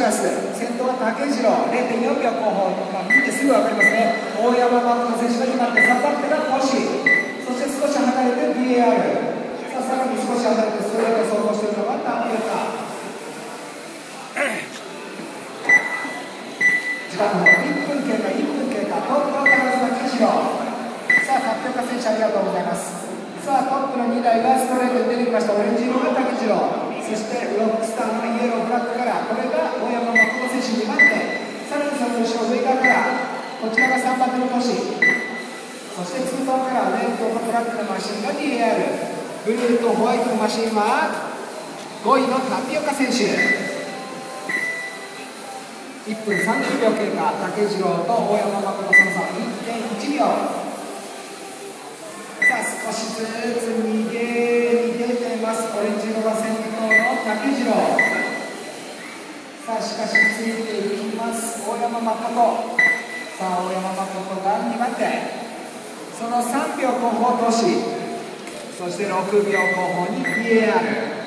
クラス先頭は竹次郎0.4秒後方、まあ、見てすぐ分かりますね大山誠選手が今って3番手が星そして少し離れて BAR ささらに少し離れてストレート走行しているのがタピオカ時間の1分経過1分経過トップの高須田次郎さあタピオカ選手ありがとうございますさあトップの2台がストレートに出てきました。オレンジ色が竹次郎。そしてロックスターのイエローブラックからこれが大山誠選手2番手さらにその後ろ上側からこちらが3番手の星そして2トンからレッドとブラックのマシンが DAR ブルーとホワイトのマシンは5位のタピオカ選手。1分30秒経過竹次郎と大山誠その差1.1秒。さあ少しずつ逃げに出ています。オレンジ色が先頭の竹次郎。さあしかしついていきます大山誠。さあ大山誠が2番手。その3秒後方投資そして6秒後方に PAR